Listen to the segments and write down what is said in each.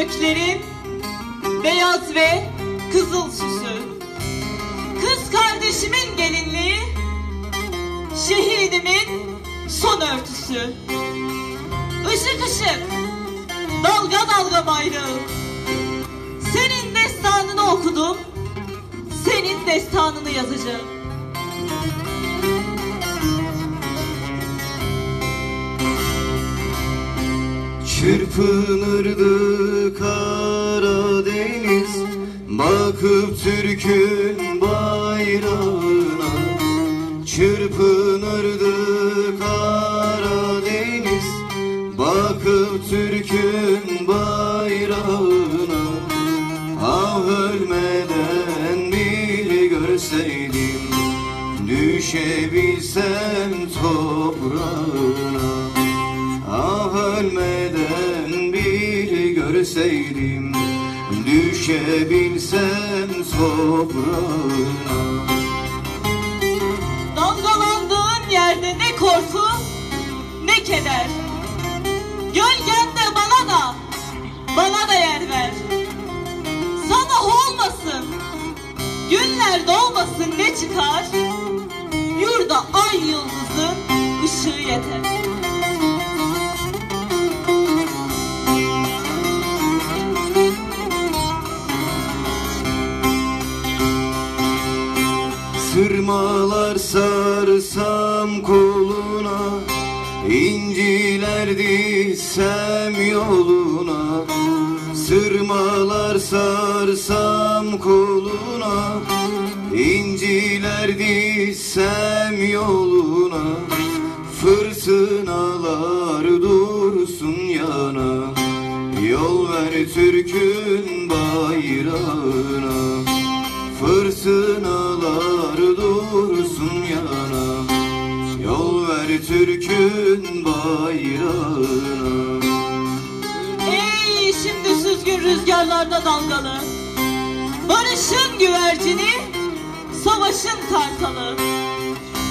göklerin beyaz ve kızıl süsü. Kız kardeşimin gelinliği, şehidimin son örtüsü. Işık ışık, dalga dalga bayrağım. Senin destanını okudum, senin destanını yazacağım. Çırpınırdı Bakıp Türk'ün bayrağına Çırpınırdı Karadeniz. Bakıp Türk'ün bayrağına Ah ölmeden bir görseydim Düşebilsem toprağına. Ah ölmeden bir görseydim Düşebilsem toprağına Dalgalandığın yerde ne korku ne keder. Gölgende bana da bana da yer ver. Sana olmasın günler doğmasın ne çıkar. Yurda ay yıldızın ışığı yeter. Sırmalar sarsam koluna İnciler dizsem yoluna. Sırmalar sarsam koluna İnciler dizsem yoluna. Fırtınalar dursun yana Yol ver Türk'ün bayrağına Fırtınalar dursun yana. Yol ver Türk'ün bayrağına. Ey şimdi süzgün rüzgarlarda dalgalı. Barışın güvercini Savaşın kartalı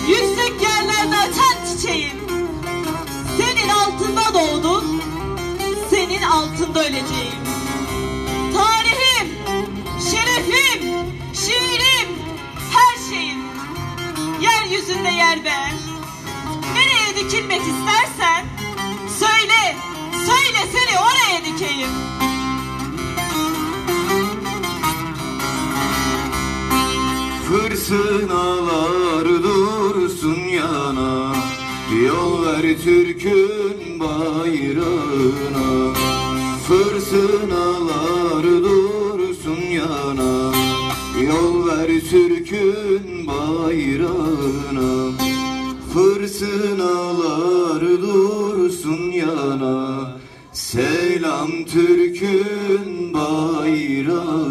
Yüksek yerlerde açan çiçeğim. Senin altında doğdum Senin altında öleceğim Yeryüzünde yer ver. Nereye dikilmek istersen Söyle Söyle seni oraya dikeyim. Fırtınalar dursun yana Yol ver Türk'ün bayrağına. Fırtınalar dursun yana Yol ver Türk'ün bayrağına Fırsınalar dursun yana. Selam Türk'ün bayrağına.